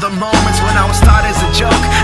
the moments when I was thought as a joke.